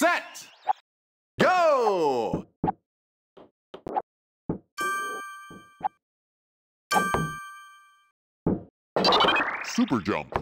set, go! Super jump.